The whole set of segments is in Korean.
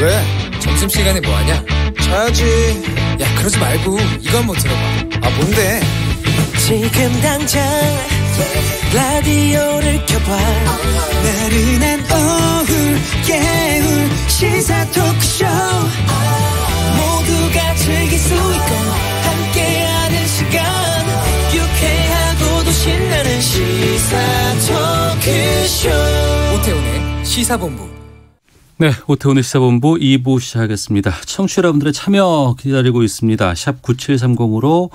왜? 점심시간에 뭐하냐? 자야지. 야 그러지 말고 이거 한번 들어봐 아, 뭔데? 지금 당장 라디오를 켜봐 나른한 오후 깨울 시사 토크쇼 모두가 즐길 수 있고 함께하는 시간 유쾌하고도 신나는 시사 토크쇼 오태훈의 시사본부 네, 오태훈의 시사본부 2부 시작하겠습니다. 청취자 여러분들의 참여 기다리고 있습니다. 샵 9730으로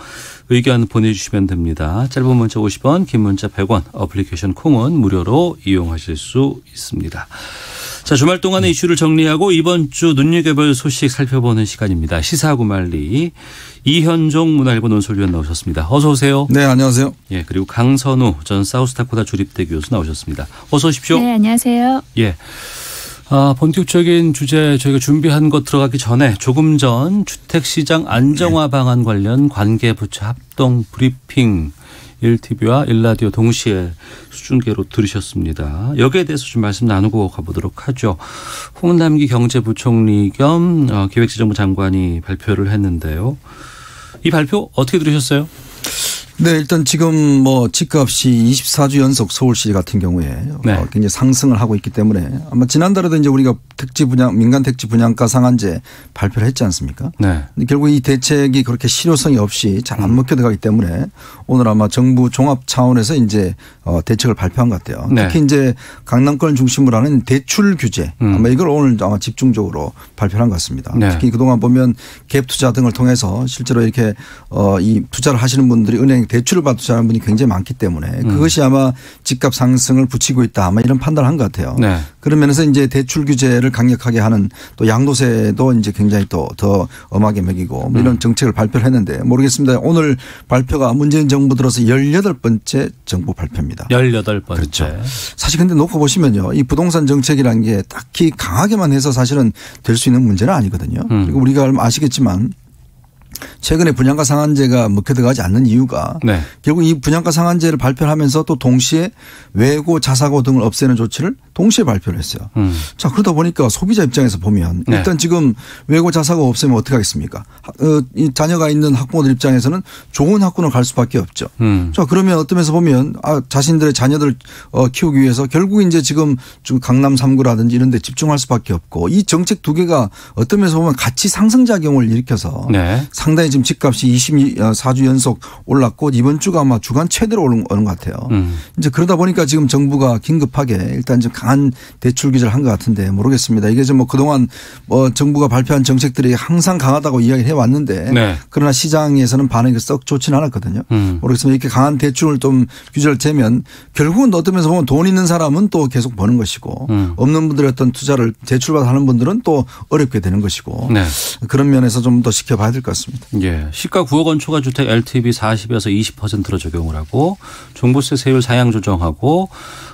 의견 보내주시면 됩니다. 짧은 문자 50원, 긴 문자 100원, 어플리케이션 콩은 무료로 이용하실 수 있습니다. 자, 주말 동안의 이슈를 정리하고 이번 주 눈여겨볼 소식 살펴보는 시간입니다. 시사구말리 이현종 문화일보 논설위원 나오셨습니다. 어서 오세요. 네, 안녕하세요. 예, 그리고 강선우 전 사우스다코타 주립대 교수 나오셨습니다. 어서 오십시오. 네, 안녕하세요. 예. 아, 본격적인 주제 저희가 준비한 것 들어가기 전에 조금 전 주택시장 안정화 방안 관련 관계부처 합동 브리핑 1TV와 1라디오 동시에 수중계로 들으셨습니다. 여기에 대해서 좀 말씀 나누고 가보도록 하죠. 홍남기 경제부총리 겸 어, 기획재정부 장관이 발표를 했는데요. 이 발표 어떻게 들으셨어요? 네, 일단 지금 뭐 집값이 24주 연속 서울시 같은 경우에 네. 어, 굉장히 상승을 하고 있기 때문에 아마 지난달에도 이제 우리가 택지 분양 민간 택지 분양가 상한제 발표를 했지 않습니까? 네. 근데 결국 이 대책이 그렇게 실효성이 없이 잘 안 먹혀 들어가기 때문에 오늘 아마 정부 종합 차원에서 이제 어 대책을 발표한 것 같아요. 네. 특히 이제 강남권을 중심으로 하는 대출 규제 음. 아마 이걸 오늘 아마 집중적으로 발표한 것 같습니다. 네. 특히 그동안 보면 갭 투자 등을 통해서 실제로 이렇게 어이 투자를 하시는 분들이 은행 대출을 받아 투자하는 분이 굉장히 많기 때문에 음. 그것이 아마 집값 상승을 붙이고 있다 아마 이런 판단을 한 것 같아요. 네. 그런 면에서 이제 대출 규제를 강력하게 하는 또 양도세도 이제 굉장히 또 더 엄하게 매기고 뭐 이런 음. 정책을 발표를 했는데 모르겠습니다. 오늘 발표가 문재인 정부 들어서 18번째 정부 발표입니다. 18번째. 그렇죠. 사실 근데 놓고 보시면요. 이 부동산 정책이라는 게 딱히 강하게만 해서 사실은 될 수 있는 문제는 아니거든요. 음. 그리고 우리가 아시겠지만 최근에 분양가 상한제가 먹혀 들어가지 않는 이유가 네. 결국 이 분양가 상한제를 발표하면서 또 동시에 외고 자사고 등을 없애는 조치를 동시에 발표를 했어요. 음. 자 그러다 보니까 소비자 입장에서 보면 네. 일단 지금 외고 자사고 없애면 어떻게 하겠습니까? 하- 어, 이 자녀가 있는 학부모들 입장에서는 좋은 학군을 갈 수밖에 없죠. 음. 자 그러면 어떤 면에서 보면 아 자신들의 자녀들 어, 키우기 위해서 결국 이제 지금 좀 강남 3구라든지 이런 데 집중할 수밖에 없고 이 정책 두 개가 어떤 면에서 보면 같이 상승 작용을 일으켜서 네. 상당히 지금 집값이 24주 연속 올랐고 이번 주가 아마 주간 최대로 오른 오는 것 같아요. 음. 이제 그러다 보니까 지금 정부가 긴급하게 일단 좀강 한 대출 규제를 한 것 같은데 모르겠습니다. 이게 좀 뭐 그동안 뭐 정부가 발표한 정책들이 항상 강하다고 이야기해 왔는데 네. 그러나 시장에서는 반응이 썩 좋지는 않았거든요. 음. 모르겠습니다. 이렇게 강한 대출을 좀 규제를 재면 결국은 어떤 면에서 보면 돈 있는 사람은 또 계속 버는 것이고 음. 없는 분들의 어떤 투자를 대출받아 하는 분들은 또 어렵게 되는 것이고 네. 그런 면에서 좀 더 지켜봐야 될 것 같습니다. 예. 시가 9억 원 초과 주택 LTV 40에서 20%로 적용을 하고 종부세 세율 상향 조정하고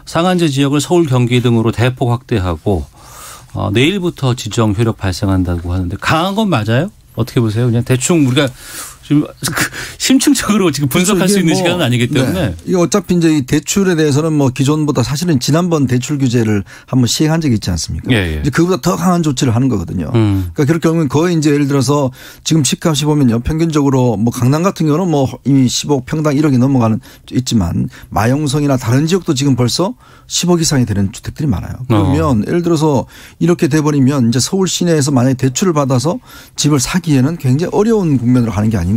상한제 지역을 서울 경기 등으로 대폭 확대하고 어, 내일부터 지정 효력 발생한다고 하는데 강한 건 맞아요? 어떻게 보세요? 그냥 대충 우리가 지금 심층적으로 지금 분석할 수 있는 뭐 시간은 아니기 때문에 네. 이게 어차피 이제 이 대출에 대해서는 뭐 기존보다 사실은 지난번 대출 규제를 한번 시행한 적이 있지 않습니까? 예, 예. 이제 그보다 더 강한 조치를 하는 거거든요. 음. 그러니까 그렇게 하면 거의 이제 예를 들어서 지금 집값이 보면요. 평균적으로 뭐 강남 같은 경우는 뭐 이미 10억 평당 1억이 넘어가는 있지만 마용성이나 다른 지역도 지금 벌써 10억 이상이 되는 주택들이 많아요. 그러면 예를 들어서 이렇게 돼버리면 이제 서울 시내에서 만약에 대출을 받아서 집을 사기에는 굉장히 어려운 국면으로 가는 게 아닌가.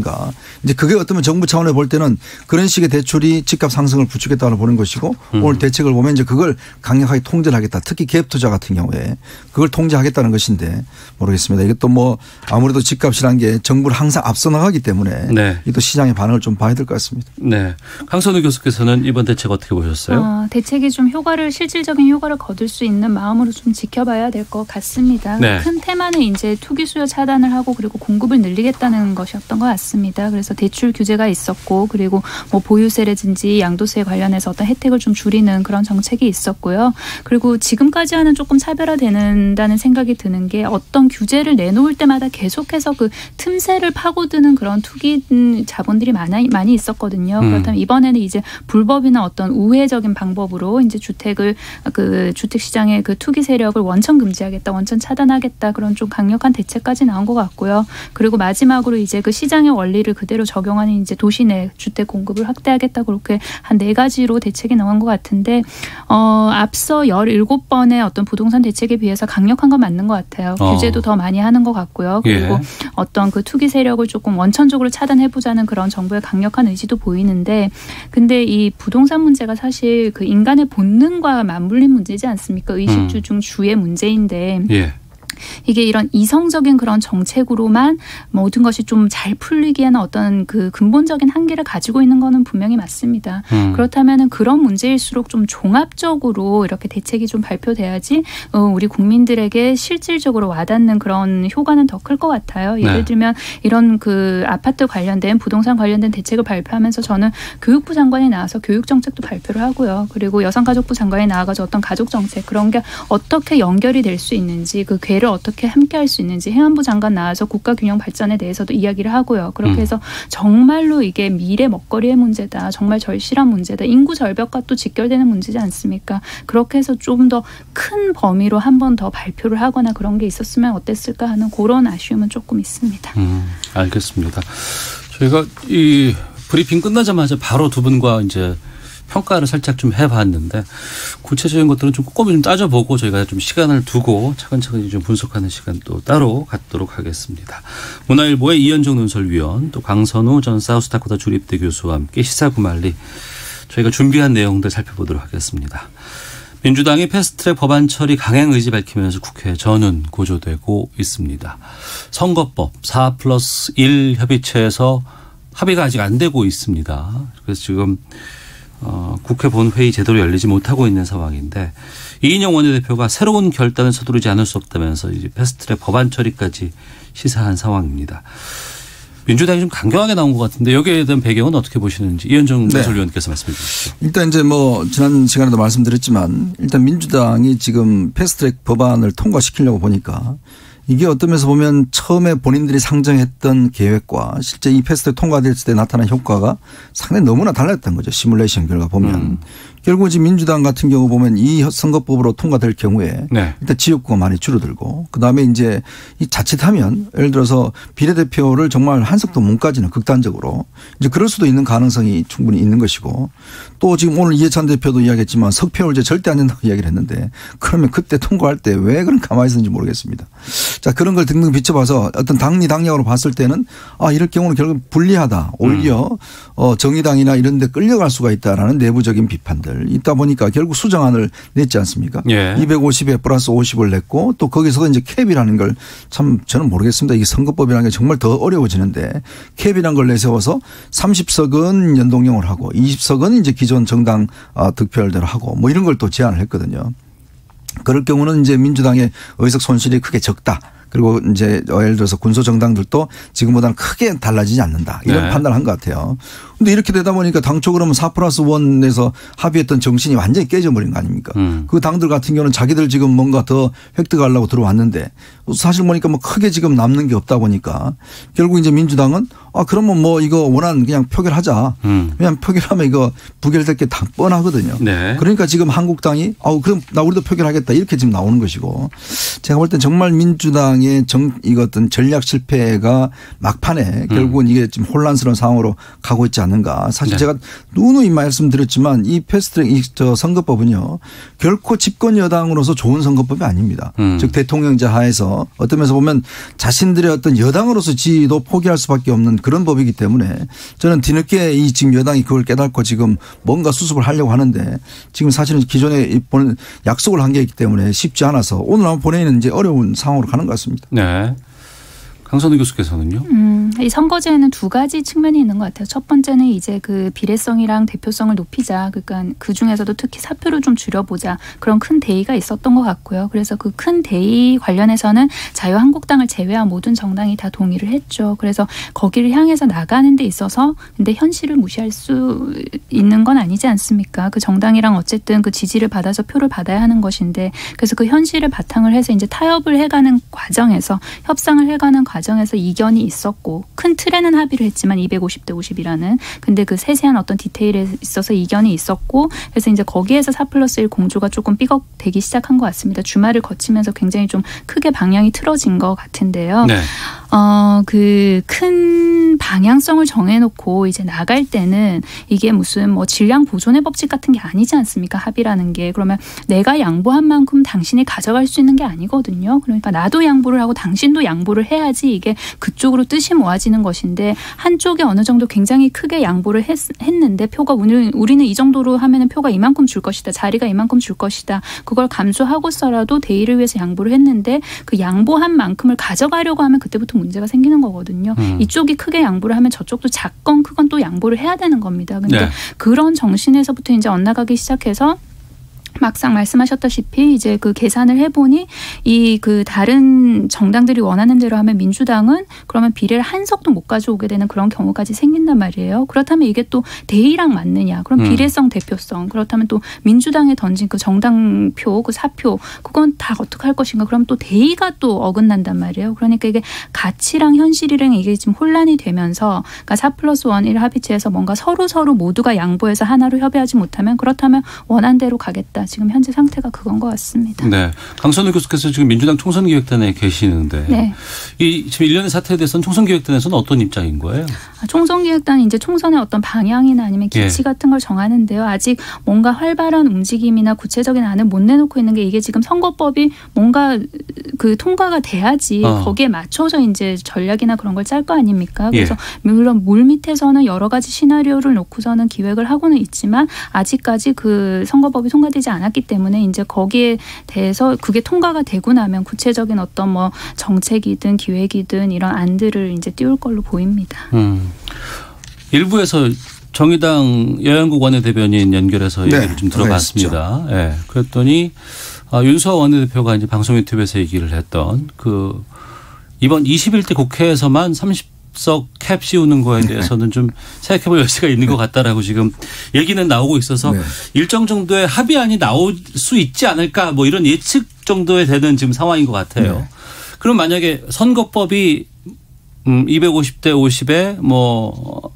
이제 그게 어쩌면 정부 차원에 볼 때는 그런 식의 대출이 집값 상승을 부추겠다고 보는 것이고 오늘 대책을 보면 이제 그걸 강력하게 통제를 하겠다. 특히 갭 투자 같은 경우에 그걸 통제하겠다는 것인데 모르겠습니다. 이것도 뭐 아무래도 집값이란 게 정부를 항상 앞서 나가기 때문에 네. 이또 시장의 반응을 좀 봐야 될 것 같습니다. 네. 강선우 교수께서는 이번 대책 어떻게 보셨어요? 어, 대책이 좀 효과를 실질적인 효과를 거둘 수 있는 마음으로 좀 지켜봐야 될 것 같습니다. 네. 큰 테마는 이제 투기 수요 차단을 하고 그리고 공급을 늘리겠다는 것이었던 것 같습니다. 같습니다. 그래서 대출 규제가 있었고 그리고 뭐 보유세라든지 양도세 관련해서 어떤 혜택을 좀 줄이는 그런 정책이 있었고요. 그리고 지금까지와는 조금 차별화되는다는 생각이 드는 게 어떤 규제를 내놓을 때마다 계속해서 그 틈새를 파고드는 그런 투기 음, 자본들이 많이 많이 있었거든요. 음. 그렇다면 이번에는 이제 불법이나 어떤 우회적인 방법으로 이제 주택을 그 주택 시장의 그 투기 세력을 원천 금지하겠다, 원천 차단하겠다 그런 좀 강력한 대책까지 나온 것 같고요. 그리고 마지막으로 이제 그 시장의 원리를 그대로 적용하는 이제 도시 내 주택 공급을 확대하겠다 그렇게 한 네 가지로 대책이 나온 것 같은데 어 앞서 17번의 어떤 부동산 대책에 비해서 강력한 건 맞는 것 같아요. 어. 규제도 더 많이 하는 것 같고요. 그리고 예. 어떤 그 투기 세력을 조금 원천적으로 차단해 보자는 그런 정부의 강력한 의지도 보이는데 근데 이 부동산 문제가 사실 그 인간의 본능과 맞물린 문제지 않습니까? 의식주 음. 중 주의 문제인데 예. 이게 이런 이성적인 그런 정책으로만 모든 것이 좀 잘 풀리기에는 어떤 그 근본적인 한계를 가지고 있는 거는 분명히 맞습니다. 음. 그렇다면은 그런 문제일수록 좀 종합적으로 이렇게 대책이 좀 발표돼야지 어, 우리 국민들에게 실질적으로 와닿는 그런 효과는 더 클 것 같아요. 예를 네. 들면 이런 그 아파트 관련된 부동산 관련된 대책을 발표하면서 저는 교육부 장관이 나와서 교육 정책도 발표를 하고요. 그리고 여성가족부 장관이 나와가지고 어떤 가족 정책 그런 게 어떻게 연결이 될 수 있는지 그 궤를 어떻게 함께 할 수 있는지 행안부 장관 나와서 국가 균형 발전에 대해서도 이야기를 하고요. 그렇게 음. 해서 정말로 이게 미래 먹거리의 문제다. 정말 절실한 문제다. 인구 절벽과 또 직결되는 문제지 않습니까? 그렇게 해서 좀 더 큰 범위로 한 번 더 발표를 하거나 그런 게 있었으면 어땠을까 하는 그런 아쉬움은 조금 있습니다. 음, 알겠습니다. 저희가 이 브리핑 끝나자마자 바로 두 분과 이제 평가를 살짝 좀 해봤는데 구체적인 것들은 좀 꼼꼼히 좀 따져보고 저희가 좀 시간을 두고 차근차근히 좀 분석하는 시간 또 따로 갖도록 하겠습니다. 문화일보의 이현정 논설위원 또 강선우 전 사우스다코타 주립대 교수와 함께 시사구말리 저희가 준비한 내용들 살펴보도록 하겠습니다. 민주당이 패스트트랙 법안 처리 강행 의지 밝히면서 국회 전원 고조되고 있습니다. 선거법 4 플러스 1 협의체에서 합의가 아직 안 되고 있습니다. 그래서 지금 어, 국회 본회의 제대로 열리지 못하고 있는 상황인데 이인영 원내대표가 새로운 결단을 서두르지 않을 수 없다면서 이제 패스트트랙 법안 처리까지 시사한 상황입니다. 민주당이 좀 강경하게 나온 것 같은데 여기에 대한 배경은 어떻게 보시는지 이현정 네. 해설위원께서 말씀해 주시죠. 일단 이제 뭐 지난 시간에도 말씀드렸지만 일단 민주당이 지금 패스트트랙 법안을 통과시키려고 보니까 이게 어떤 면에서 보면 처음에 본인들이 상정했던 계획과 실제 이 패스트트랙 통과됐을 때 나타난 효과가 상당히 너무나 달랐던 거죠. 시뮬레이션 결과 보면. 음. 결국 지금 민주당 같은 경우 보면 이 선거법으로 통과될 경우에 네. 일단 지역구가 많이 줄어들고 그다음에 이제 이 자칫하면 예를 들어서 비례대표를 정말 한석도 문까지는 극단적으로 이제 그럴 수도 있는 가능성이 충분히 있는 것이고 또 지금 오늘 이해찬 대표도 이야기했지만 석패율 제 절대 안 된다고 이야기를 했는데 그러면 그때 통과할 때 왜 그런 가만히 있었는지 모르겠습니다. 자 그런 걸 등등 비춰봐서 어떤 당리 당략으로 봤을 때는 아 이럴 경우는 결국 불리하다 오히려 어 정의당이나 이런 데 끌려갈 수가 있다라는 내부적인 비판들 있다 보니까 결국 수정안을 냈지 않습니까? 예. 250에 플러스 50을 냈고 또 거기서도 이제 캡이라는 걸 참 저는 모르겠습니다. 이게 선거법이라는 게 정말 더 어려워지는데 캡이라는 걸 내세워서 30석은 연동형을 하고 20석은 이제 기존 정당 어, 득표율대로 하고 뭐 이런 걸 또 제안을 했거든요. 그럴 경우는 이제 민주당의 의석 손실이 크게 적다. 그리고 이제 예를 들어서 군소 정당들도 지금보다는 크게 달라지지 않는다. 이런 네. 판단을 한 것 같아요. 근데 이렇게 되다 보니까 당초 그러면 4 플러스 1에서 합의했던 정신이 완전히 깨져버린 거 아닙니까? 음. 그 당들 같은 경우는 자기들 지금 뭔가 더 획득하려고 들어왔는데 사실 보니까 뭐 크게 지금 남는 게 없다 보니까 결국 이제 민주당은 아 그러면 뭐 이거 원안 그냥 표결하자. 음. 그냥 표결하면 이거 부결될 게 다 뻔하거든요. 네. 그러니까 지금 한국당이 아우 그럼 나 우리도 표결하겠다 이렇게 지금 나오는 것이고 제가 볼 땐 정말 민주당의 정 이거 어떤 전략 실패가 막판에 결국은 이게 지금 혼란스러운 상황으로 가고 있지 않는가. 사실 네. 제가 누누이 말씀드렸지만 이 패스트트랙 이저 선거법은요 결코 집권 여당으로서 좋은 선거법이 아닙니다. 음. 즉 대통령제 하에서 어떤 면에서 보면 자신들의 어떤 여당으로서 지도 포기할 수밖에 없는 그런 법이기 때문에 저는 뒤늦게 이 지금 여당이 그걸 깨닫고 지금 뭔가 수습을 하려고 하는데 지금 사실은 기존에 약속을 한 게 있기 때문에 쉽지 않아서 오늘 한번 본회의는 이제 어려운 상황으로 가는 것 같습니다. 네. 강선우 교수께서는요? 음, 이 선거제에는 두 가지 측면이 있는 것 같아요. 첫 번째는 이제 그 비례성이랑 대표성을 높이자. 그러니까 그 중에서도 특히 사표를 좀 줄여보자. 그런 큰 대의가 있었던 것 같고요. 그래서 그 큰 대의 관련해서는 자유한국당을 제외한 모든 정당이 다 동의를 했죠. 그래서 거기를 향해서 나가는 데 있어서 근데 현실을 무시할 수 있는 건 아니지 않습니까? 그 정당이랑 어쨌든 그 지지를 받아서 표를 받아야 하는 것인데 그래서 그 현실을 바탕을 해서 이제 타협을 해가는 과정에서 협상을 해가는 과정 에서 이견이 있었고 큰 틀에는 합의를 했지만 250대 50이라는 근데 그 세세한 어떤 디테일에 있어서 이견이 있었고 그래서 이제 거기에서 4 플러스 1 공조가 조금 삐걱대기 시작한 것 같습니다. 주말을 거치면서 굉장히 좀 크게 방향이 틀어진 것 같은데요. 네. 어, 그 큰 방향성을 정해놓고 이제 나갈 때는 이게 무슨 뭐 질량 보존의 법칙 같은 게 아니지 않습니까? 합의라는 게. 그러면 내가 양보한 만큼 당신이 가져갈 수 있는 게 아니거든요. 그러니까 나도 양보를 하고 당신도 양보를 해야지 이게 그쪽으로 뜻이 모아지는 것인데 한쪽이 어느 정도 굉장히 크게 양보를 했, 했는데 표가 우리는, 우리는 이 정도로 하면은 표가 이만큼 줄 것이다. 자리가 이만큼 줄 것이다. 그걸 감수하고서라도 대의를 위해서 양보를 했는데 그 양보한 만큼을 가져가려고 하면 그때부터 문제가 생기는 거거든요. 음. 이쪽이 크게 양보를 하면 저쪽도 작건 크건 또 양보를 해야 되는 겁니다. 근데 네. 그런 정신에서부터 이제 엇나가기 시작해서 막상 말씀하셨다시피 이제 그 계산을 해보니 이 그 다른 정당들이 원하는 대로 하면 민주당은 그러면 비례를 한 석도 못 가져오게 되는 그런 경우까지 생긴단 말이에요. 그렇다면 이게 또 대의랑 맞느냐? 그럼 음. 비례성 대표성 그렇다면 또 민주당에 던진 그 정당표 그 사표 그건 다 어떻게 할 것인가? 그럼 또 대의가 또 어긋난단 말이에요. 그러니까 이게 가치랑 현실이랑 이게 지금 혼란이 되면서 그러니까 4 플러스 1 1 합의체에서 뭔가 서로 서로 모두가 양보해서 하나로 협의하지 못하면 그렇다면 원한 대로 가겠다. 지금 현재 상태가 그건 것 같습니다. 네. 강선우 교수께서 지금 민주당 총선기획단에 계시는데 네. 이 지금 일련의 사태에 대해서는 총선기획단에서는 어떤 입장인 거예요? 아, 총선기획단이 이제 총선의 어떤 방향이나 아니면 기치 예. 같은 걸 정하는데요. 아직 뭔가 활발한 움직임이나 구체적인 안을 못 내놓고 있는 게 이게 지금 선거법이 뭔가 그 통과가 돼야지 어. 거기에 맞춰서 이제 전략이나 그런 걸 짤 거 아닙니까? 예. 그래서 물론 물 밑에서는 여러 가지 시나리오를 놓고서는 기획을 하고는 있지만 아직까지 그 선거법이 통과되지 않 았기 때문에 이제 거기에 대해서 그게 통과가 되고 나면 구체적인 어떤 뭐 정책이든 기획이든 이런 안들을 이제 띄울 걸로 보입니다. 음. 일부에서 정의당 여양국 원내대변인 연결해서 네, 얘기를 좀 들어봤습니다. 예. 그랬더니 아, 윤수아 원내대표가 이제 방송 유튜브에서 얘기를 했던 그 이번 21대 국회에서만 30 석 캡 씌우는 거에 네. 대해서는 좀 생각해볼 여지가 있는 것 같다라고 지금 얘기는 나오고 있어서 네. 일정 정도의 합의안이 나올 수 있지 않을까 뭐 이런 예측 정도에 되는 지금 상황인 것 같아요. 네. 그럼 만약에 선거법이 음 250대 50에 뭐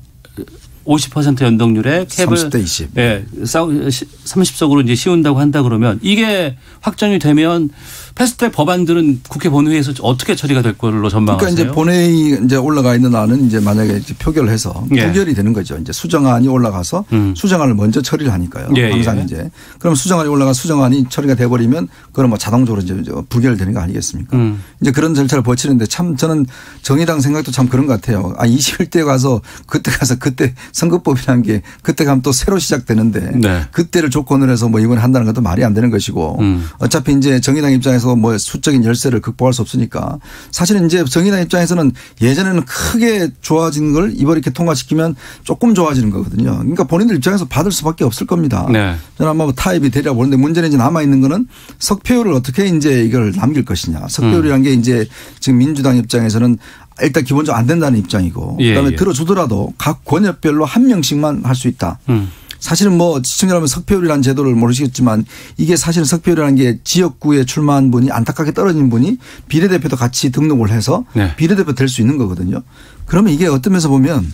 50% 연동률에 캡을 30대 20. 예, 30석으로 이제 씌운다고 한다 그러면 이게 확정이 되면 패스트트랙 법안들은 국회 본회의에서 어떻게 처리가 될 걸로 전망하세요? 그러니까 이제 본회의 이제 올라가 있는 안은 이제 만약에 이제 표결해서 예. 표결이 되는 거죠. 이제 수정안이 올라가서 음. 수정안을 먼저 처리를 하니까요. 예, 항상 예. 이제 그럼 수정안이 올라가 수정안이 처리가 돼 버리면 그건 뭐 자동적으로 이제 부결되는 거 아니겠습니까? 음. 이제 그런 절차를 거치는데 참 저는 정의당 생각도 참 그런 것 같아요. 아 21대 가서 그때 가서 그때 선거법이라는 게 그때 가면 또 새로 시작되는데 네. 그때를 조건으로 해서 뭐 이번에 한다는 것도 말이 안 되는 것이고 음. 어차피 이제 정의당 입장에서 뭐 수적인 열세를 극복할 수 없으니까 사실은 이제 정의당 입장에서는 예전에는 크게 좋아진 걸 이번에 이렇게 통과시키면 조금 좋아지는 거거든요. 그러니까 본인들 입장에서 받을 수밖에 없을 겁니다. 네. 저는 아마 뭐 타입이 되리라 보는데 문제는 이제 남아 있는 거는 석표율을 어떻게 이제 이걸 남길 것이냐. 석표율이라는 게 이제 지금 민주당 입장에서는 일단 기본적으로 안 된다는 입장이고 예, 그다음에 예. 들어주더라도 각 권역별로 한 명씩만 할 수 있다. 음. 사실은 뭐 시청자 여러분 석표율이라는 제도를 모르시겠지만 이게 사실은 석표율이라는 게 지역구에 출마한 분이 안타깝게 떨어진 분이 비례대표도 같이 등록을 해서 네. 비례대표 될 수 있는 거거든요. 그러면 이게 어떤 면에서 보면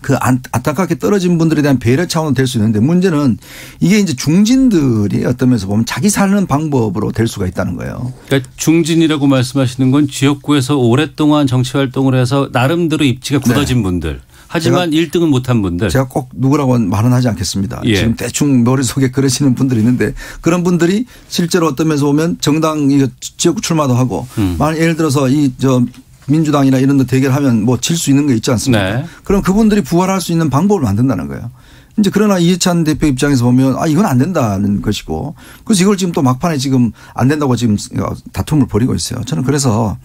그 안- 안타깝게 떨어진 분들에 대한 배려 차원으로 될 수 있는데 문제는 이게 이제 중진들이 어떤 면에서 보면 자기 사는 방법으로 될 수가 있다는 거예요. 그러니까 중진이라고 말씀하시는 건 지역구에서 오랫동안 정치 활동을 해서 나름대로 입지가 굳어진 분들. 하지만 1등은 못한 분들. 네. 제가 꼭 누구라고 말은 하지 않겠습니다. 예. 지금 대충 머릿속에 그러시는 분들이 있는데 그런 분들이 실제로 어떤 면에서 보면 정당 지역구 출마도 하고 음. 만약 예를 들어서 이저 민주당이나 이런 데 대결하면 뭐 질 수 있는 게 있지 않습니까? 네. 그럼 그분들이 부활할 수 있는 방법을 만든다는 거예요. 이제 그러나 이해찬 대표 입장에서 보면 아 이건 안 된다는 것이고 그래서 이걸 지금 또 막판에 지금 안 된다고 지금 다툼을 벌이고 있어요. 저는 그래서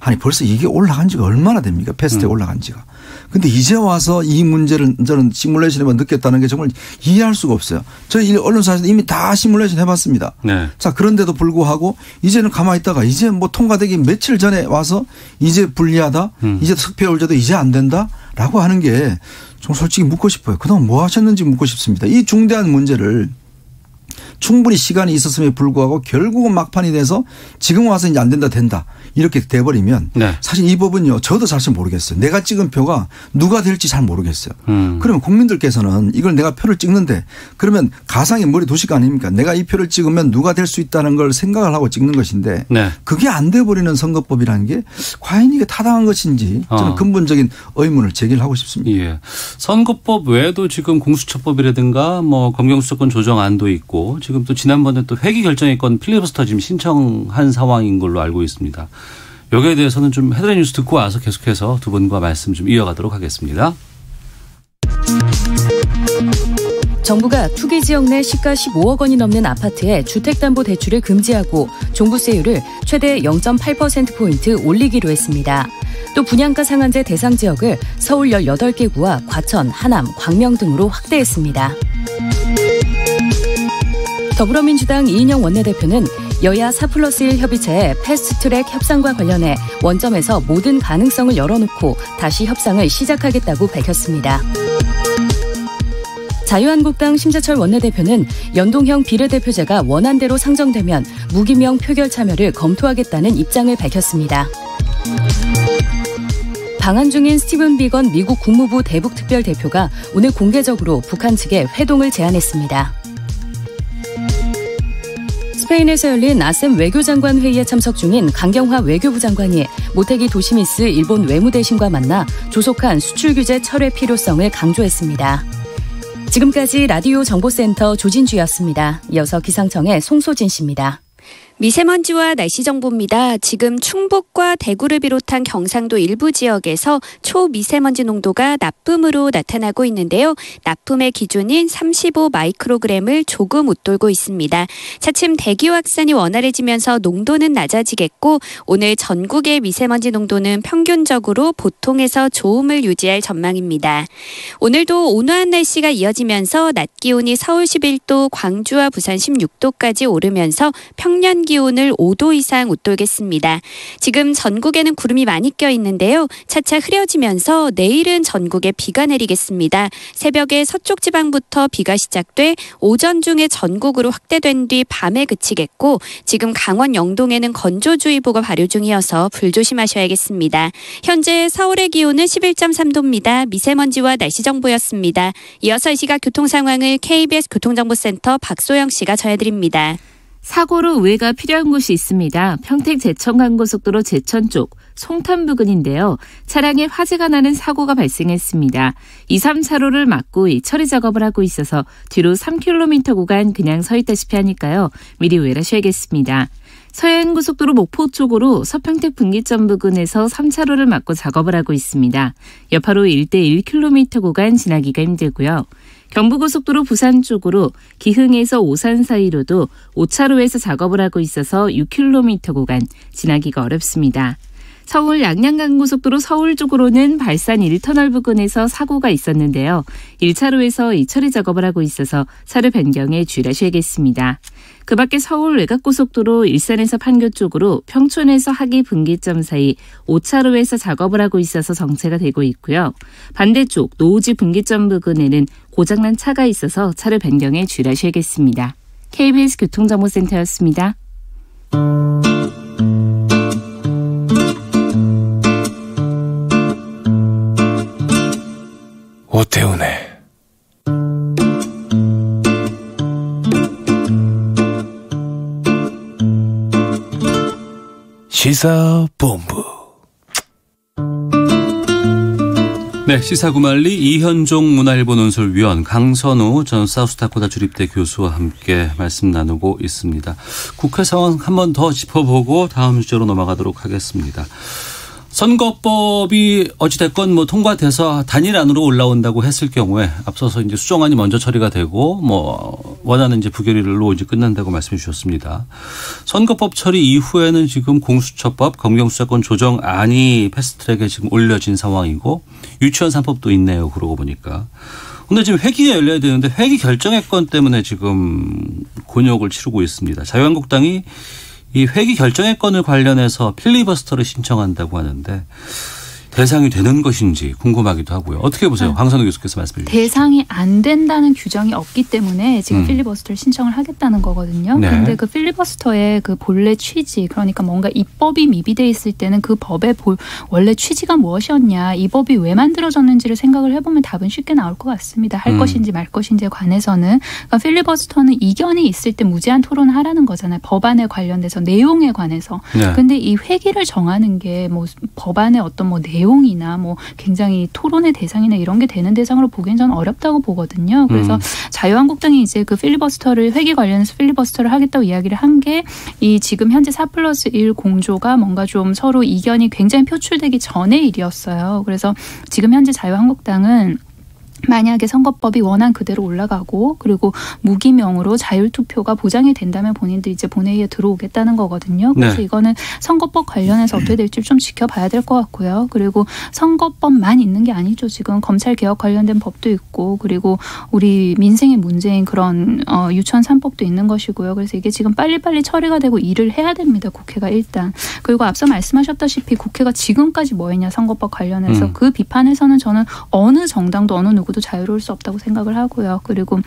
아니 벌써 이게 올라간 지가 얼마나 됩니까? 패스트에 음. 올라간 지가. 근데 이제 와서 이 문제를 저는 시뮬레이션에만 느꼈다는 게 정말 이해할 수가 없어요. 저희 언론사에서 이미 다 시뮬레이션 해봤습니다. 네. 자 그런데도 불구하고 이제는 가만히 있다가 이제 뭐 통과되기 며칠 전에 와서 이제 불리하다 음. 이제 석패율제도 이제 안 된다라고 하는 게 좀 솔직히 묻고 싶어요. 그동안 뭐 하셨는지 묻고 싶습니다. 이 중대한 문제를 충분히 시간이 있었음에 불구하고 결국은 막판이 돼서 지금 와서 이제 안 된다 된다 이렇게 돼버리면 네. 사실 이 법은요 저도 사실 모르겠어요. 내가 찍은 표가 누가 될지 잘 모르겠어요. 음. 그러면 국민들께서는 이걸 내가 표를 찍는데 그러면 가상의 머리 도시가 아닙니까? 내가 이 표를 찍으면 누가 될 수 있다는 걸 생각을 하고 찍는 것인데 네. 그게 안 돼버리는 선거법이라는 게 과연 이게 타당한 것인지 저는 어. 근본적인 의문을 제기하고 싶습니다. 예. 선거법 외에도 지금 공수처법이라든가 뭐 검경수사권 조정안도 있고 지금 또 지난번에 또 회기 결정의 건 필리버스터 지금 신청한 상황인 걸로 알고 있습니다. 여기에 대해서는 좀 헤드라인 뉴스 듣고 와서 계속해서 두 분과 말씀 좀 이어가도록 하겠습니다. 정부가 투기 지역 내 시가 15억 원이 넘는 아파트에 주택담보대출을 금지하고 종부세율을 최대 0.8%포인트 올리기로 했습니다. 또 분양가 상한제 대상 지역을 서울 18개 구와 과천, 하남, 광명 등으로 확대했습니다. 더불어민주당 이인영 원내대표는 여야 4 플러스 1 협의체의 패스트트랙 협상과 관련해 원점에서 모든 가능성을 열어놓고 다시 협상을 시작하겠다고 밝혔습니다. 자유한국당 심재철 원내대표는 연동형 비례대표제가 원안대로 상정되면 무기명 표결 참여를 검토하겠다는 입장을 밝혔습니다. 방한 중인 스티븐 비건 미국 국무부 대북특별대표가 오늘 공개적으로 북한 측에 회동을 제안했습니다. 스페인에서 열린 아셈 외교장관 회의에 참석 중인 강경화 외교부 장관이 모테기 도시미스 일본 외무대신과 만나 조속한 수출 규제 철회 필요성을 강조했습니다. 지금까지 라디오 정보센터 조진주였습니다. 이어서 기상청의 송소진 씨입니다. 미세먼지와 날씨 정보입니다. 지금 충북과 대구를 비롯한 경상도 일부 지역에서 초미세먼지 농도가 나쁨으로 나타나고 있는데요. 나쁨의 기준인 35 마이크로그램을 조금 웃돌고 있습니다. 차츰 대기 확산이 원활해지면서 농도는 낮아지겠고 오늘 전국의 미세먼지 농도는 평균적으로 보통에서 좋음을 유지할 전망입니다. 오늘도 온화한 날씨가 이어지면서 낮 기온이 서울 11도, 광주와 부산 16도까지 오르면서 평년 기온을 5도 이상 웃돌겠습니다. 지금 전국에는 구름이 많이 껴 있는데요. 차차 흐려지면서 내일은 전국에 비가 내리겠습니다. 새벽에 서쪽 지방부터 비가 시작돼 오전 중에 전국으로 확대된 뒤 밤에 그치겠고 지금 강원 영동에는 건조주의보가 발효 중이어서 불조심하셔야겠습니다. 현재 서울의 기온은 11.3도입니다. 미세먼지와 날씨 정보였습니다. 이어서 이 시각 교통 상황을 KBS 교통정보센터 박소영 씨가 전해드립니다. 사고로 우회가 필요한 곳이 있습니다. 평택 제천 간고속도로 제천 쪽 송탄 부근인데요. 차량에 화재가 나는 사고가 발생했습니다. 2, 3차로를 막고 이 처리 작업을 하고 있어서 뒤로 3km 구간 그냥 서 있다시피 하니까요. 미리 우회하셔야겠습니다. 서해안고속도로 목포 쪽으로 서평택 분기점 부근에서 3차로를 막고 작업을 하고 있습니다. 여파로 1대 1km 구간 지나기가 힘들고요. 경부고속도로 부산 쪽으로 기흥에서 오산 사이로도 5차로에서 작업을 하고 있어서 6km 구간 지나기가 어렵습니다. 서울 양양간고속도로 서울 쪽으로는 발산 1터널 부근에서 사고가 있었는데요. 1차로에서 이 처리 작업을 하고 있어서 차로 변경에 주의하셔야겠습니다. 그 밖에 서울 외곽고속도로 일산에서 판교 쪽으로 평촌에서 하기 분기점 사이 5차로에서 작업을 하고 있어서 정체가 되고 있고요. 반대쪽 노우지 분기점 부근에는 고장난 차가 있어서 차로 변경에 주의하셔야겠습니다. KBS 교통정보센터였습니다. 시사본부 네, 시사구말리 이현종 문화일보 논설위원 강선우 전 사우스다코타 주립대 교수와 함께 말씀 나누고 있습니다. 국회 상황 한 번 더 짚어보고 다음 주제로 넘어가도록 하겠습니다. 선거법이 어찌됐건 뭐 통과돼서 단일안으로 올라온다고 했을 경우에 앞서서 이제 수정안이 먼저 처리가 되고 뭐 원하는 이제 부결일로 이제 끝난다고 말씀해 주셨습니다. 선거법 처리 이후에는 지금 공수처법, 검경수사권 조정안이 패스트트랙에 지금 올려진 상황이고 유치원 3법도 있네요. 그러고 보니까. 근데 지금 회기가 열려야 되는데 회기 결정의 건 때문에 지금 곤욕을 치르고 있습니다. 자유한국당이 이 회기 결정의 건을 관련해서 필리버스터를 신청한다고 하는데 대상이 되는 것인지 궁금하기도 하고요. 어떻게 보세요? 황선우 교수께서 말씀해 주시죠. 대상이 안 된다는 규정이 없기 때문에 지금 음. 필리버스터를 신청을 하겠다는 거거든요. 네. 그런데 그 필리버스터의 그 본래 취지, 그러니까 뭔가 입법이 미비돼 있을 때는 그 법의 볼- 원래 취지가 무엇이었냐, 이 법이 왜 만들어졌는지를 생각을 해보면 답은 쉽게 나올 것 같습니다. 할 음. 것인지 말 것인지에 관해서는 그러니까 필리버스터는 이견이 있을 때 무제한 토론을 하라는 거잖아요. 법안에 관련돼서 내용에 관해서. 네. 근데 이 회기를 정하는 게 뭐 법안의 어떤 뭐 내용 이나 뭐 굉장히 토론의 대상이나 이런 게 되는 대상으로 보기엔 저는 어렵다고 보거든요. 그래서 음. 자유한국당이 이제 그 필리버스터를 회기 관련해서 필리버스터를 하겠다고 이야기를 한 게 이 지금 현재 4 플러스 1 공조가 뭔가 좀 서로 이견이 굉장히 표출되기 전의 일이었어요. 그래서 지금 현재 자유한국당은 만약에 선거법이 원한 그대로 올라가고 그리고 무기명으로 자율투표가 보장이 된다면 본인들이 이제 본회의에 들어오겠다는 거거든요. 그래서 네. 이거는 선거법 관련해서 어떻게 될지 좀 지켜봐야 될 것 같고요. 그리고 선거법만 있는 게 아니죠. 지금 검찰 개혁 관련된 법도 있고 그리고 우리 민생의 문제인 그런 어, 유치원 3법도 있는 것이고요. 그래서 이게 지금 빨리빨리 처리가 되고 일을 해야 됩니다. 국회가 일단. 그리고 앞서 말씀하셨다시피 국회가 지금까지 뭐 했냐 선거법 관련해서 음. 그 비판에서는 저는 어느 정당도 어느 누구 도 자유로울 수 없다고 생각을 하고요. 그리고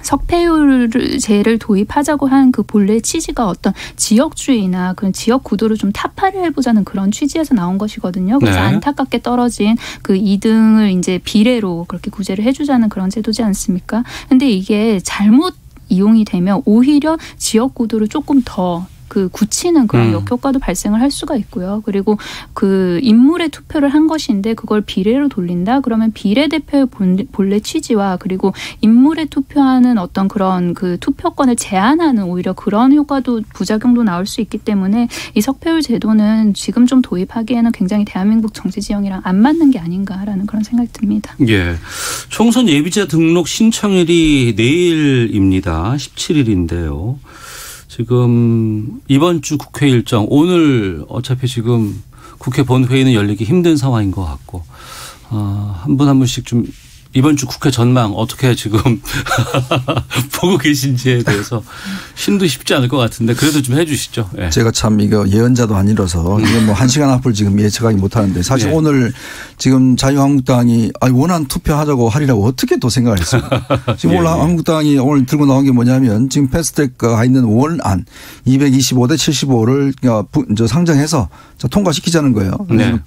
석패율제를 도입하자고 한 그 본래 취지가 어떤 지역주의나 그런 지역 구도를 좀 타파를 해보자는 그런 취지에서 나온 것이거든요. 그래서 네. 안타깝게 떨어진 그 2등을 이제 비례로 그렇게 구제를 해주자는 그런 제도지 않습니까? 근데 이게 잘못 이용이 되면 오히려 지역 구도를 조금 더 그 굳히는 그런 음. 역효과도 발생을 할 수가 있고요. 그리고 그 인물의 투표를 한 것인데 그걸 비례로 돌린다? 그러면 비례 대표의 본- 본래 취지와 그리고 인물에 투표하는 어떤 그런 그 투표권을 제한하는 오히려 그런 효과도 부작용도 나올 수 있기 때문에 이 석패율 제도는 지금 좀 도입하기에는 굉장히 대한민국 정치 지형이랑 안 맞는 게 아닌가라는 그런 생각이 듭니다. 예. 총선 예비자 등록 신청일이 내일입니다. 17일인데요. 지금 이번 주 국회 일정 오늘 어차피 지금 국회 본회의는 열리기 힘든 상황인 것 같고 어, 한 분 한 분씩 좀 이번 주 국회 전망 어떻게 지금 보고 계신지에 대해서 힘도 쉽지 않을 것 같은데 그래도 좀 해주시죠. 예. 제가 참 이거 예언자도 아니라서 이거 뭐한 시간 앞을 지금 예측하기 못하는데 사실 예. 오늘 지금 자유한국당이 원한 투표하자고 하리라고 어떻게 또 생각을 했어요. 지금 예, 오늘 예. 한국당이 오늘 들고 나온 게 뭐냐면 지금 패스트트랙가 있는 원안 225대 75를 저 상정해서 자, 통과시키자는 거예요. 네.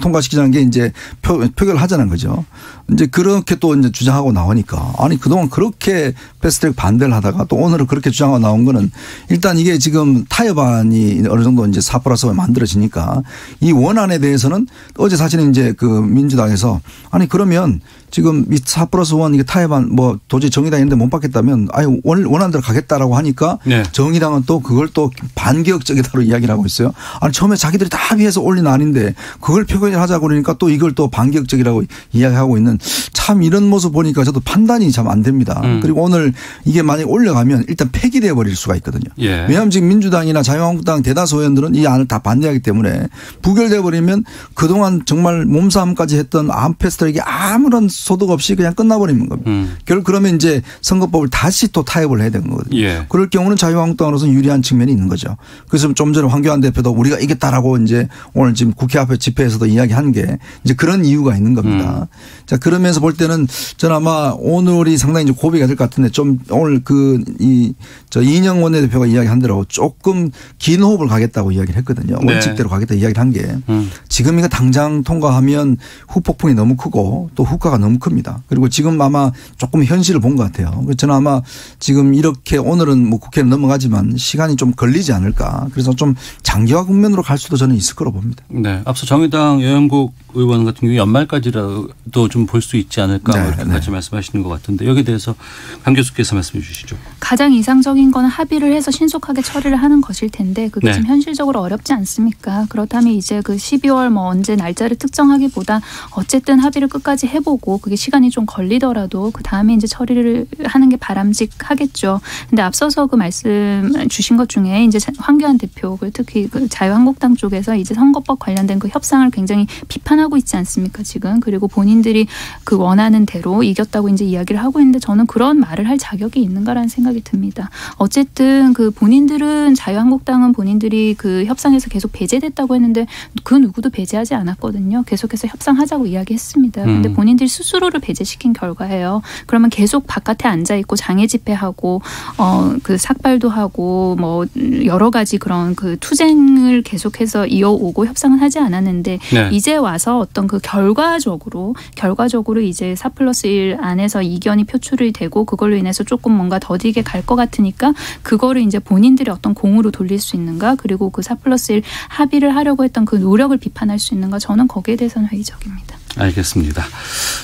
통과시키자는 게 이제 표, 표결하자는 거죠. 이제 그렇게 또 이제 주장하고 나오니까 아니 그동안 그렇게 패스트트랙 반대를 하다가 또 오늘은 그렇게 주장하고 나온 거는 일단 이게 지금 타협안이 어느 정도 이제 4 플러스 만들어지니까 이 원안에 대해서는 어제 사실은 이제 그 민주당에서 아니 그러면 지금 이4 플러스 원 이게 타협안 뭐 도저히 정의당이 있는데 못 받겠다면 아예 원- 원안대로 가겠다라고 하니까 네. 정의당은 또 그걸 또 반격적이다로 이야기를 하고 있어요. 아니 처음에 자기들이 다 합의해서 올린 안인데 그걸 표결하자고 그러니까 또 이걸 또 반격적이라고 이야기하고 있는 참 이런 모습 보니까 저도 판단이 참 안 됩니다. 음. 그리고 오늘 이게 만약 올려가면 일단 폐기돼 버릴 수가 있거든요. 예. 왜냐하면 지금 민주당이나 자유한국당 대다수 의원들은 이 안을 다 반대하기 때문에 부결돼 버리면 그동안 정말 몸싸움까지 했던 안 패스트랙이 아무런 소득 없이 그냥 끝나버리는 겁니다. 음. 결국 그러면 이제 선거법을 다시 또 타협을 해야 되는 거거든요. 예. 그럴 경우는 자유한국당으로서는 유리한 측면이 있는 거죠. 그래서 좀 전에 황교안 대표도 우리가 이겼다라고 이제 오늘 지금 국회 앞에 집회에서도 이야기한 게 이제 그런 이유가 있는 겁니다. 음. 자 그러면서 볼 때는 저는 아마 오늘이 상당히 이제 고비가 될 것 같은데 좀 오늘 그 이 저 이인영 원내대표가 이야기한 대로 조금 긴 호흡을 가겠다고 이야기를 했거든요. 네. 원칙대로 가겠다 이야기를 한게 음. 지금 이거 당장 통과하면 후폭풍이 너무 크고 또 후과가 너무 큽니다. 그리고 지금 아마 조금 현실을 본 것 같아요. 저는 아마 지금 이렇게 오늘은 뭐 국회를 넘어가지만 시간이 좀 걸리지 않을까. 그래서 좀 장기화 국면으로 갈 수도 저는 있을 거로 봅니다. 네. 앞서 정의당 여영국 의원 같은 경우 연말까지라도 좀 볼 수 있지 않을까 네, 뭐 이렇게 네. 같이 말씀하시는 것 같은데 여기에 대해서 강 교수께서 말씀해 주시죠. 가장 이상적인 거는 합의를 해서 신속하게 처리를 하는 것일 텐데 그게 네. 좀 현실적으로 어렵지 않습니까? 그렇다면 이제 그 12월 뭐 언제 날짜를 특정하기보다 어쨌든 합의를 끝까지 해보고 그게 시간이 좀 걸리더라도 그 다음에 이제 처리를 하는 게 바람직하겠죠. 근데 앞서서 그 말씀 주신 것 중에 이제 황교안 대표 그 특히 그 자유한국당 쪽에서 이제 선거법 관련된 그 협상을 굉장히 비판하고 있지 않습니까 지금 그리고 본인들이 그 원하는 대로 이겼다고 이제 이야기를 하고 있는데 저는 그런 말을 할 자격이 있는가라는 생각이 듭니다. 어쨌든 그 본인들은 자유한국당은 본인들이 그 협상에서 계속 배제됐다고 했는데 그 누구도 배제하지 않았거든요. 계속해서 협상하자고 이야기했습니다. 근데 음. 본인들이 스스로를 배제시킨 결과예요. 그러면 계속 바깥에 앉아 있고 장애 집회하고 어 그 삭발도 하고 뭐 여러 가지 그런 그 투쟁을 계속해서 이어오고 협상은 하지 않았는데 네. 이제 와서 어떤 그 결과적으로 결과적으로 이제 4 플러스 1 안에서 이견이 표출이 되고 그걸로 인해서 조금 뭔가 더디게 갈 것 같으니까 그거를 이제 본인들이 어떤 공으로 돌릴 수 있는가 그리고 그4 플러스 1 합의를 하려고 했던 그 노력을 비판할 수 있는가 저는 거기에 대해서는 회의적입니다. 알겠습니다.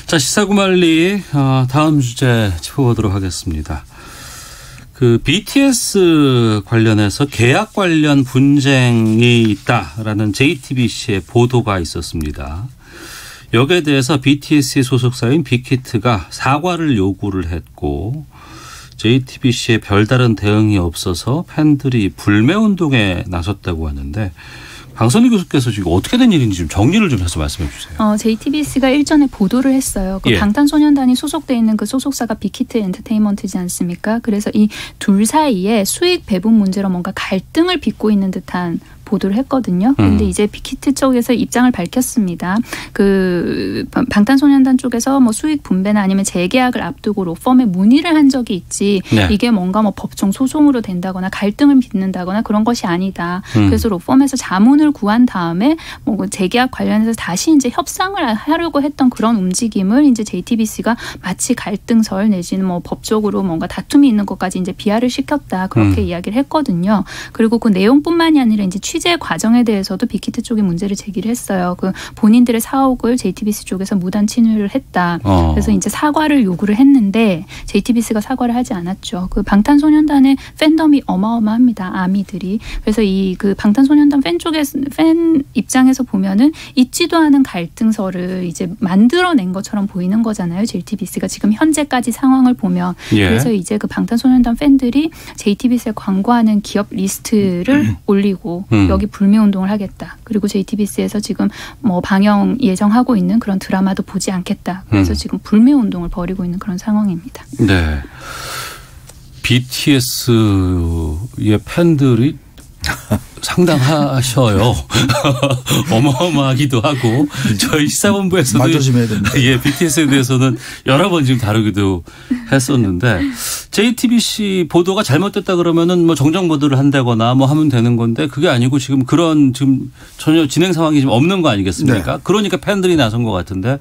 자, 시사구말리 어, 다음 주제 짚어보도록 하겠습니다. 그 BTS 관련해서 계약 관련 분쟁이 있다라는 JTBC의 보도가 있었습니다. 여기에 대해서 BTS의 소속사인 빅히트가 사과를 요구를 했고 JTBC의 별다른 대응이 없어서 팬들이 불매 운동에 나섰다고 하는데 강선희 교수께서 지금 어떻게 된 일인지 좀 정리를 좀 해서 말씀해 주세요. 어, JTBC가 일전에 보도를 했어요. 그 예. 방탄소년단이 소속돼 있는 그 소속사가 빅히트 엔터테인먼트지 않습니까? 그래서 이 둘 사이에 수익 배분 문제로 뭔가 갈등을 빚고 있는 듯한 보도를 했거든요. 근데 음. 이제 빅히트 쪽에서 입장을 밝혔습니다. 그 방- 방탄소년단 쪽에서 뭐 수익 분배나 아니면 재계약을 앞두고 로펌에 문의를 한 적이 있지 네. 이게 뭔가 뭐 법정 소송으로 된다거나 갈등을 빚는다거나 그런 것이 아니다. 음. 그래서 로펌에서 자문을 구한 다음에 뭐그 재계약 관련해서 다시 이제 협상을 하려고 했던 그런 움직임을 이제 JTBC가 마치 갈등설 내지는 뭐 법적으로 뭔가 다툼이 있는 것까지 이제 비하를 시켰다 그렇게 음. 이야기를 했거든요. 그리고 그 내용뿐만이 아니라 이제 취재 과정에 대해서도 빅히트 쪽이 문제를 제기를 했어요. 그 본인들의 사옥을 JTBC 쪽에서 무단 침해를 했다. 어. 그래서 이제 사과를 요구를 했는데 JTBC가 사과를 하지 않았죠. 그 방탄소년단의 팬덤이 어마어마합니다. 아미들이. 그래서 이 그 방탄소년단 팬 쪽에 팬 입장에서 보면은 있지도 않은 갈등설을 이제 만들어낸 것처럼 보이는 거잖아요. JTBC가 지금 현재까지 상황을 보면 예. 그래서 이제 그 방탄소년단 팬들이 JTBC에 광고하는 기업 리스트를 올리고 음. 여기 불매 운동을 하겠다. 그리고 JTBC에서 지금 뭐 방영 예정하고 있는 그런 드라마도 보지 않겠다. 그래서 음. 지금 불매 운동을 벌이고 있는 그런 상황입니다. 네. BTS의 팬들이 상당하셔요. 어마어마하기도 하고 저희 시사본부에서도. 예, BTS에 대해서는 여러 번 지금 다루기도 했었는데 JTBC 보도가 잘못됐다 그러면은 뭐 정정 보도를 한다거나 뭐 하면 되는 건데 그게 아니고 지금 그런 지금 전혀 진행 상황이 지금 없는 거 아니겠습니까? 네. 그러니까 팬들이 나선 것 같은데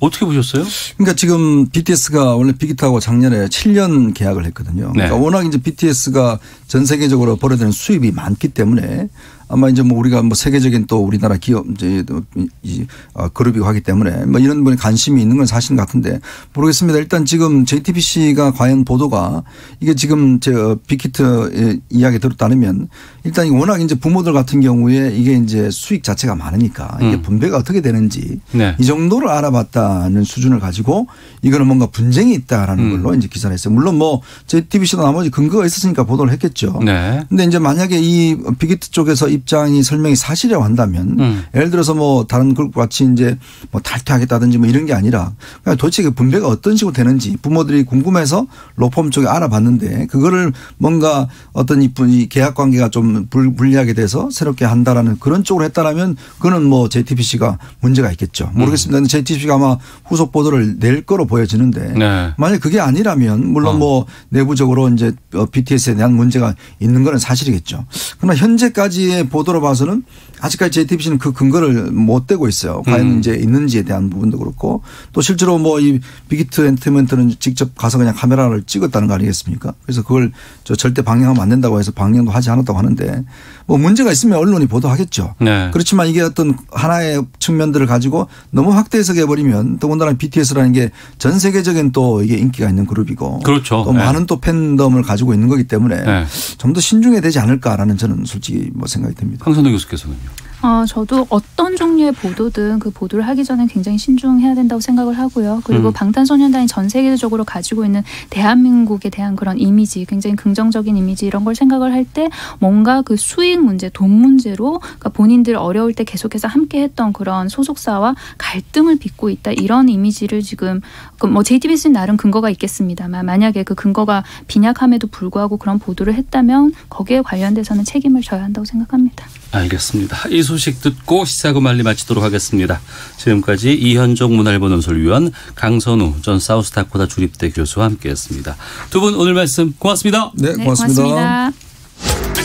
어떻게 보셨어요? 그러니까 지금 BTS가 원래 빅히트하고 작년에 7년 계약을 했거든요. 그러니까 네. 워낙 이제 BTS가 전 세계적으로 벌어들이는 수입이 많기 때문에 아마 이제 뭐 우리가 뭐 세계적인 또 우리나라 기업 이제 또이 어, 그룹이고 하기 때문에 뭐 이런 분에 관심이 있는 건 사실 같은데 모르겠습니다. 일단 지금 JTBC가 과연 보도가 이게 지금 저 빅히트의 이야기 들었다면 일단 이 워낙 이제 부모들 같은 경우에 이게 이제 수익 자체가 많으니까 이게 음. 분배가 어떻게 되는지 네. 이 정도를 알아봤다는 수준을 가지고 이거는 뭔가 분쟁이 있다라는 음. 걸로 이제 기사를 했어요. 물론 뭐 JTBC도 나머지 근거가 있었으니까 보도를 했겠죠. 네. 근데 이제 만약에 이 빅히트 쪽에서 입장이 설명이 사실이라고 한다면 음. 예를 들어서 뭐 다른 그룹 같이 이제 뭐 탈퇴하겠다든지 뭐 이런 게 아니라 도대체 그 분배가 어떤 식으로 되는지 부모들이 궁금해서 로펌 쪽에 알아봤는데 그거를 뭔가 어떤 이 분- 이 계약 관계가 좀 불- 불리하게 돼서 새롭게 한다라는 그런 쪽으로 했다라면 그거는 뭐 JTBC가 문제가 있겠죠. 모르겠습니다. 근데 JTBC가 아마 후속 보도를 낼 거로 보여지는데 네. 만약 그게 아니라면 물론 어. 뭐 내부적으로 이제 어, BTS에 대한 문제가 문제가 있는 거는 사실이겠죠. 그러나 현재까지의 보도로 봐서는 아직까지 JTBC는 그 근거를 못 대고 있어요. 과연 음. 이제 있는지에 대한 부분도 그렇고 또 실제로 뭐 이 빅히트 엔터테인먼트는 직접 가서 그냥 카메라를 찍었다는 거 아니겠습니까? 그래서 그걸 저 절대 방영하면 안 된다고 해서 방영도 하지 않았다고 하는데 뭐 문제가 있으면 언론이 보도하겠죠. 네. 그렇지만 이게 어떤 하나의 측면들을 가지고 너무 확대 해석해 버리면 더군다나 BTS라는 게 전 세계적인 또 이게 인기가 있는 그룹이고 그렇죠. 또 네. 많은 또 팬덤을 가지고 있는 거기 때문에 네. 좀더 신중해야 되지 않을까라는 저는 솔직히 뭐 생각이 듭니다. 황선우 교수께서는요. 어, 저도 어떤 종류의 보도든 그 보도를 하기 전에 굉장히 신중해야 된다고 생각을 하고요. 그리고 음. 방탄소년단이 전 세계적으로 가지고 있는 대한민국에 대한 그런 이미지, 굉장히 긍정적인 이미지 이런 걸 생각을 할 때 뭔가 그 수익 문제, 돈 문제로 그러니까 본인들 어려울 때 계속해서 함께 했던 그런 소속사와 갈등을 빚고 있다 이런 이미지를 지금 그뭐 JTBC는 나름 근거가 있겠습니다만 만약에 그 근거가 빈약함에도 불구하고 그런 보도를 했다면 거기에 관련돼서는 책임을 져야 한다고 생각합니다. 알겠습니다. 이 소식 듣고 시사고 말리 마치도록 하겠습니다. 지금까지 이현종 문화일보 논설위원 강선우 전 사우스다코타 주립대 교수와 함께했습니다. 두 분 오늘 말씀 고맙습니다. 네, 네, 고맙습니다. 고맙습니다.